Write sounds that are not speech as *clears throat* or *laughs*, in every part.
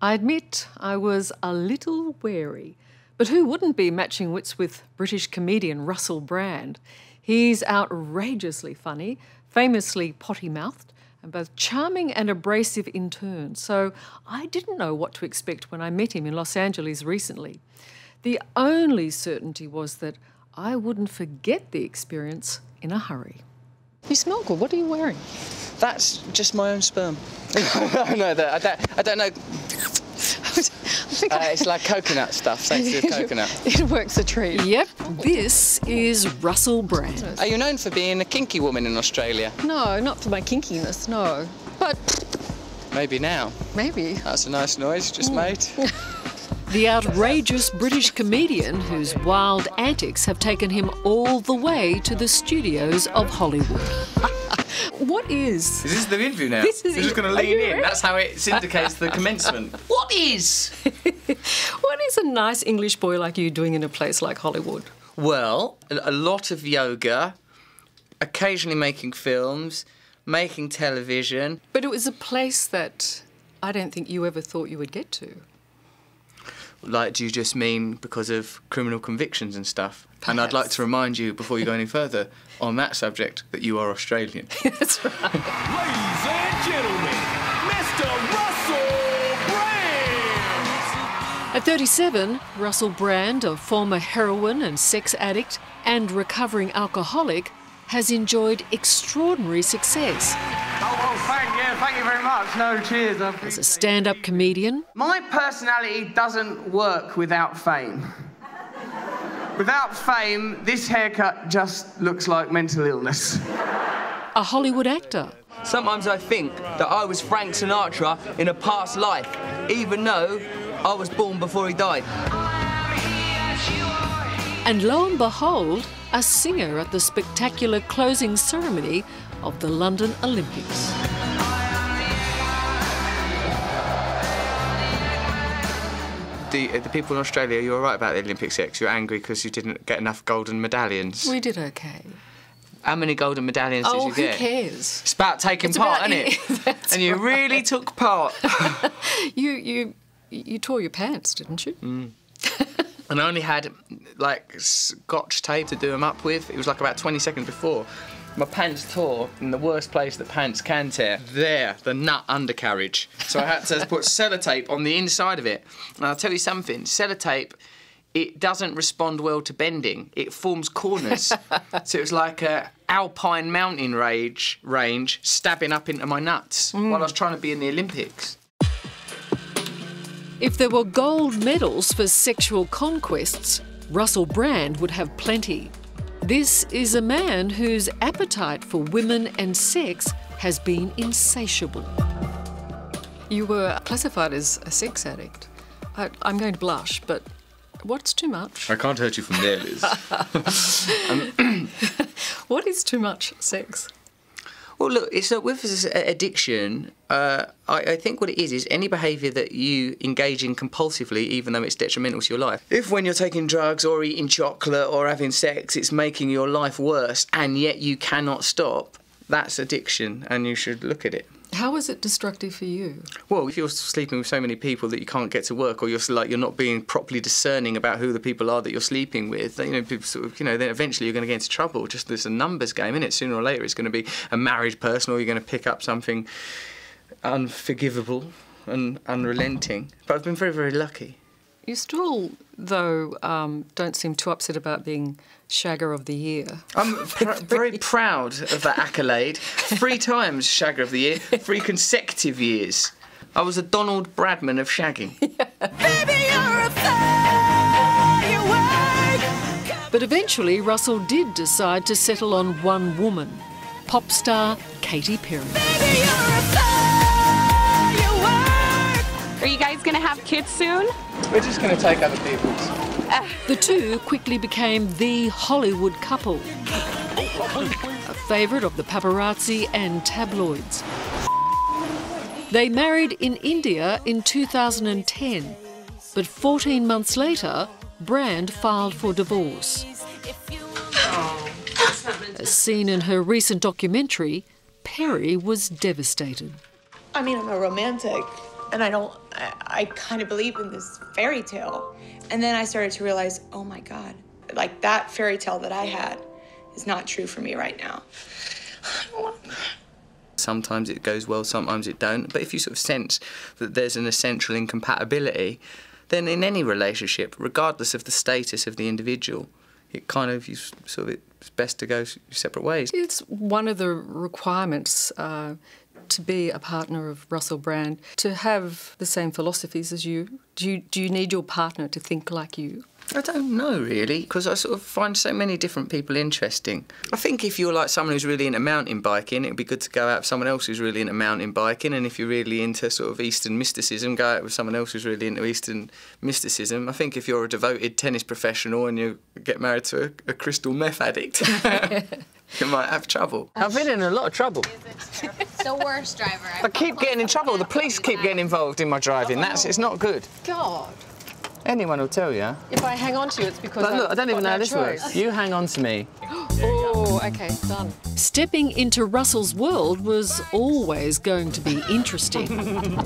I admit I was a little wary. But who wouldn't be matching wits with British comedian Russell Brand? He's outrageously funny, famously potty mouthed, and both charming and abrasive in turn. So I didn't know what to expect when I met him in Los Angeles recently. The only certainty was that I wouldn't forget the experience in a hurry. You smell good. What are you wearing? That's just my own sperm. *laughs* no, that, I, don't, I don't know. Uh, it's like coconut stuff, thanks to the coconut. *laughs* it works a treat. Yep, this is Russell Brand. Are you known for being a kinky woman in Australia? No, not for my kinkiness, no. But. Maybe now. Maybe. That's a nice noise just mm. made. *laughs* the outrageous British comedian whose wild antics have taken him all the way to the studios of Hollywood. *laughs* what is? Is this the interview now? This is. You're just going to lean in. That's how it indicates the *laughs* commencement. What is? *laughs* what is a nice English boy like you doing in a place like Hollywood? Well, a lot of yoga, occasionally making films, making television. But it was a place that I don't think you ever thought you would get to. Like, do you just mean because of criminal convictions and stuff? Perhaps. And I'd like to remind you, before you go any further, on that subject, that you are Australian. *laughs* That's right. Ladies and gentlemen, Mr. Russell Brand! At 37, Russell Brand, a former heroin and sex addict and recovering alcoholic, has enjoyed extraordinary success. Thank you, thank you very much. No, cheers. As a stand up comedian, my personality doesn't work without fame. without fame, this haircut just looks like mental illness. A Hollywood actor. Sometimes I think that I was Frank Sinatra in a past life, even though I was born before he died. And lo and behold, a singer at the spectacular closing ceremony of the London Olympics. The, the people in Australia, you're right about the Olympics, X. You're angry because you didn't get enough golden medallions. We did okay. How many golden medallions oh, did you get? Oh, who cares? It's about taking it's part, about, isn't it? *laughs* and you really took part. *laughs* you you you tore your pants, didn't you? Mm. *laughs* and I only had like scotch tape to do them up with. It was like about 20 seconds before. My pants tore in the worst place that pants can tear. There, the nut undercarriage. So I had to put *laughs* sellotape on the inside of it. And I'll tell you something, sellotape, it doesn't respond well to bending. It forms corners. *laughs* so it was like a alpine mountain range, range stabbing up into my nuts mm. while I was trying to be in the Olympics. If there were gold medals for sexual conquests, Russell Brand would have plenty. This is a man whose appetite for women and sex has been insatiable. You were classified as a sex addict. I, am going to blush, but what's too much? I can't hurt you from there, Liz. *laughs* Um, *clears throat* what is too much sex? Well, look, it's with addiction. Uh, I, I, think what it is is any behaviour that you engage in compulsively, even though it's detrimental to your life. If when you're taking drugs or eating chocolate or having sex, it's making your life worse, and yet you cannot stop, that's addiction, and you should look at it. How is it destructive for you? Well, if you're sleeping with so many people that you can't get to work, or you're like you're not being properly discerning about who the people are that you're sleeping with, you know, people sort of, you know, then eventually you're going to get into trouble. Just there's a numbers game, isn't it? Sooner or later, it's going to be a married person, or you're going to pick up something unforgivable and unrelenting. But I've been very, very lucky. You still, though, um, don't seem too upset about being Shagger of the Year. I'm pr *laughs* very proud of that accolade. Three times Shagger of the Year, three consecutive years. I was a Donald Bradman of shagging. *laughs* but eventually, Russell did decide to settle on one woman, pop star Katy Perry. Are you guys going to have kids soon? We're just going to take other people's. The two quickly became the Hollywood couple, a favourite of the paparazzi and tabloids. They married in India in 2010, but 14 months later, Brand filed for divorce. As seen in her recent documentary, Perry was devastated. I mean, I'm a romantic, and I don't, I, I kind of believe in this fairy tale. And then I started to realize, oh my God, like that fairy tale that I had is not true for me right now. Sometimes it goes well, sometimes it don't. But if you sort of sense that there's an essential incompatibility, then in any relationship, regardless of the status of the individual, it kind of you sort of it's best to go separate ways. It's one of the requirements uh, to be a partner of Russell Brand to have the same philosophies as you. Do you do you need your partner to think like you? I don't know really, because I sort of find so many different people interesting. I think if you're like someone who's really into mountain biking, it'd be good to go out with someone else who's really into mountain biking. And if you're really into sort of Eastern mysticism, go out with someone else who's really into Eastern mysticism. I think if you're a devoted tennis professional and you get married to a, a crystal meth addict, *laughs* *laughs* you might have trouble. I've been in a lot of trouble. the worst driver. I keep getting in trouble. The police keep getting involved in my driving. That's oh. it's not good. God, Anyone will tell you. if I hang on to you, it's because But look, I I've don't even know how this choice. works. You hang on to me. *gasps* Oh, okay, done. Stepping into Russell's world was always going to be interesting. *laughs*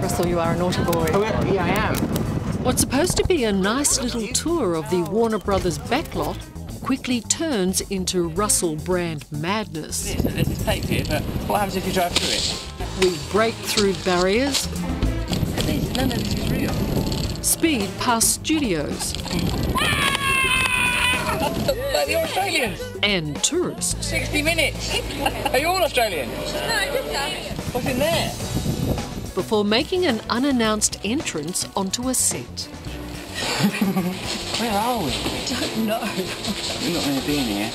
Russell, you are a naughty boy. Oh, yeah, yeah, I am. What's supposed to be a nice little tour of the Warner Brothers backlot quickly turns into Russell Brand madness. There's a tape here, but what happens if you drive through it? We break through barriers, None of this is real. speed past studios Like the Australians. and tourists. 60 minutes. Are you all Australian? What's in there? before making an unannounced entrance onto a set. *laughs* Where are we? I don't know. We're not meant to be in here.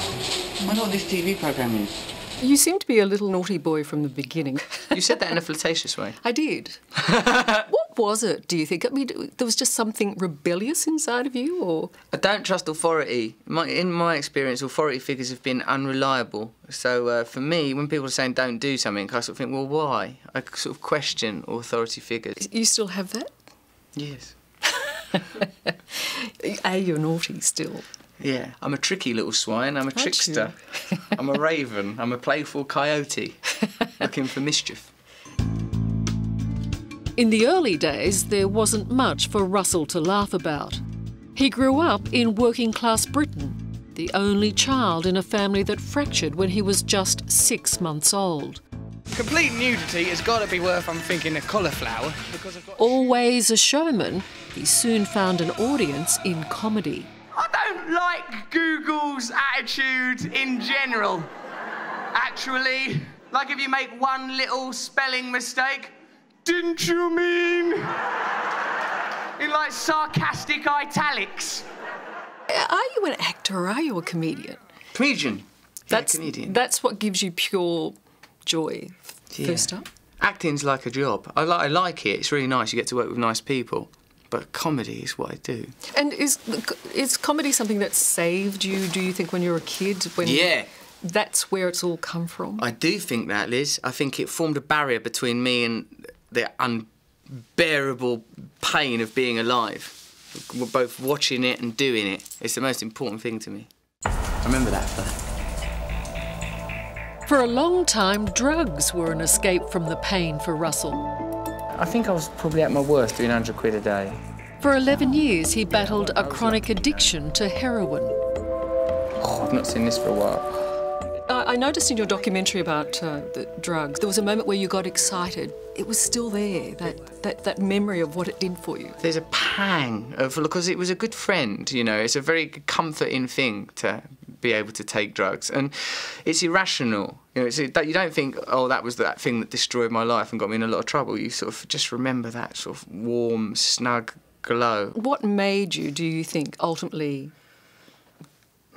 I wonder what this TV programme is. You seem to be a little naughty boy from the beginning. *laughs* You said that in a flirtatious way. I did. *laughs* what was it, do you think? I mean, there was just something rebellious inside of you, or? I don't trust authority. My, in my experience, authority figures have been unreliable. So uh, for me, when people are saying don't do something, I sort of think, well, why? I sort of question authority figures. You still have that? Yes. *laughs* A, you're naughty still. Yeah, I'm a tricky little swine. I'm a you? trickster. I'm a raven. I'm a playful coyote, *laughs* looking for mischief. In the early days, there wasn't much for Russell to laugh about. He grew up in working class Britain, the only child in a family that fractured when he was just six months old. Complete nudity has got to be worth, I'm thinking, a cauliflower because I've got. Always a showman, he soon found an audience in comedy. I don't like Google's attitude in general. Actually, like if you make one little spelling mistake, didn't you mean? In like sarcastic italics. Are you an actor or are you a comedian? Comedian. That's, yeah, comedian. that's what gives you pure joy, first up. Acting's like a job. I, li- I like it. It's really nice. You get to work with nice people. But comedy is what I do. And is is comedy something that saved you? Do you think when you were a kid? When Yeah. that's where it's all come from. I do think that, Liz. I think it formed a barrier between me and the unbearable pain of being alive. We're both watching it and doing it. It's the most important thing to me. I remember that fact. For a long time, drugs were an escape from the pain for Russell. I think I was probably at my worst doing 100 quid a day. For 11 years, he battled a chronic addiction to heroin. Oh, I've not seen this for a while. I I noticed in your documentary about uh, the drugs, there was a moment where you got excited. It was still there, that, that, that memory of what it did for you. There's a pang of because it was a good friend. You know, it's a very comforting thing to be able to take drugs, and it's irrational. You know, it's, you don't think, oh, that was that thing that destroyed my life and got me in a lot of trouble. You sort of just remember that sort of warm, snug glow. What made you, do you think, ultimately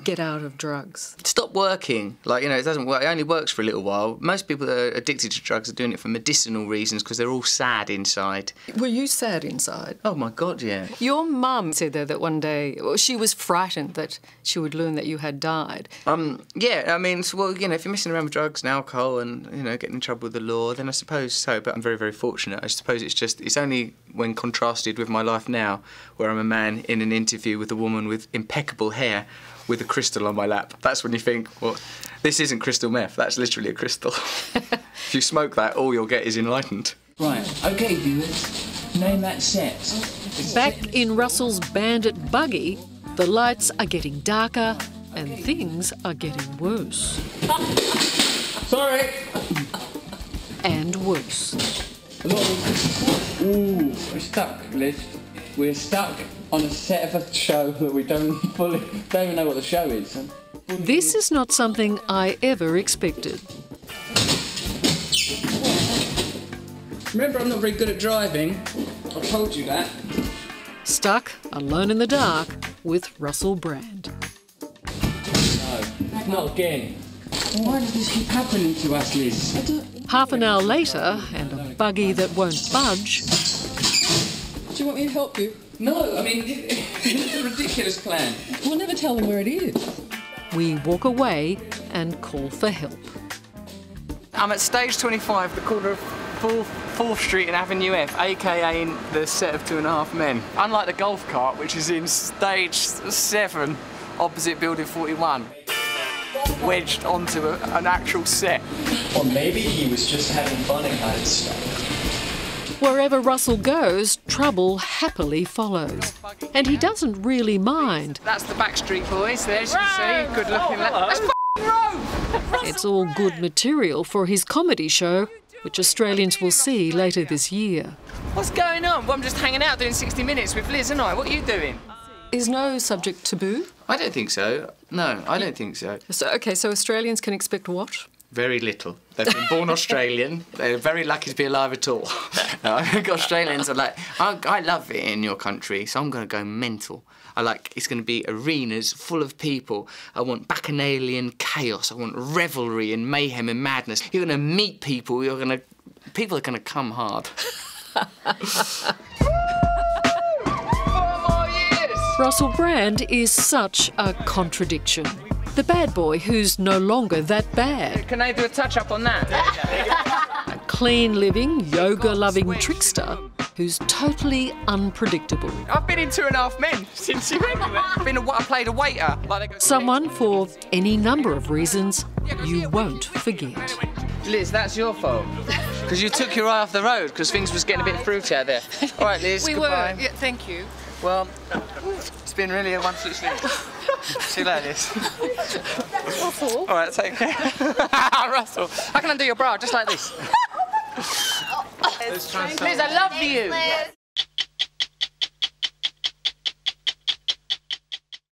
get out of drugs? Stop working. Like, you know, it doesn't work. It only works for a little while. Most people that are addicted to drugs are doing it for medicinal reasons because they're all sad inside. Were you sad inside? Oh my God, yeah. Your mum said there that one day well, she was frightened that she would learn that you had died. Um, yeah, I mean, so, well, you know, if you're messing around with drugs and alcohol and, you know, getting in trouble with the law, then I suppose so. But I'm very, very fortunate. I suppose it's just, it's only when contrasted with my life now, where I'm a man in an interview with a woman with impeccable hair with a crystal on my lap. That's when you think, well, this isn't crystal meth, that's literally a crystal. *laughs* if you smoke that, all you'll get is enlightened. Right, okay, viewers. Name that set. Back in Russell's Bandit buggy, the lights are getting darker and things are getting worse *laughs* Sorry. and worse. Ooh, we're stuck, Liz. We're stuck on a set of a show that we don't *laughs* fully don't even know what the show is. This is not something I ever expected. Remember, I'm not very good at driving. I told you that. Stuck alone in the dark with Russell Brand. No, not again. Why does this keep happening to us, Liz? Half an hour later, and a buggy that won't budge, Do you want me to help you? No, I mean, it's a ridiculous plan. We'll never tell them where it is. we walk away and call for help. I'm at stage 25, the corner of 4th, 4th Street and Avenue F, aka in the set of Two and a Half Men. Unlike the golf cart, which is in stage 7, opposite Building 41, wedged onto a, an actual set. Or maybe he was just having fun and got it stuck. Wherever Russell goes, trouble happily follows. And he doesn't really mind. That's the Backstreet Boys, there, as you can see. Good looking. Oh, That's! It's all good material for his comedy show, which Australians will see later this year. What's going on? Well, I'm just hanging out doing 60 minutes with Liz, and I. What are you doing? Is no subject taboo? I don't think so. No, I don't think so. So, okay, so Australians can expect what? Very little. They've been born *laughs* Australian. They're very lucky to be alive at all. no, *laughs* I think Australians are like, I, I love it in your country, so I'm going to go mental. I like it's going to be arenas full of people. I want bacchanalian chaos. I want revelry and mayhem and madness. You're going to meet people. You're going to people are going to come hard. *laughs* Russell Brand is such a contradiction. The bad boy who's no longer that bad. Can I do a touch up on that? A clean living, yoga loving trickster who's totally unpredictable. I've been in Two and a Half Men *laughs* since you went. I've been a, I played a waiter. Like Someone, for any number of reasons, you won't forget. Liz, that's your fault. Because you took your eye off the road because things was getting a bit fruity out there. All right, Liz, *laughs* We goodbye. were. Yeah, thank you. Well, it's been really a wonderful *laughs* experience. See you later, Liz. Russell. All right, take care. *laughs* Russell, I can undo your bra just like this. *laughs* Liz, I love you.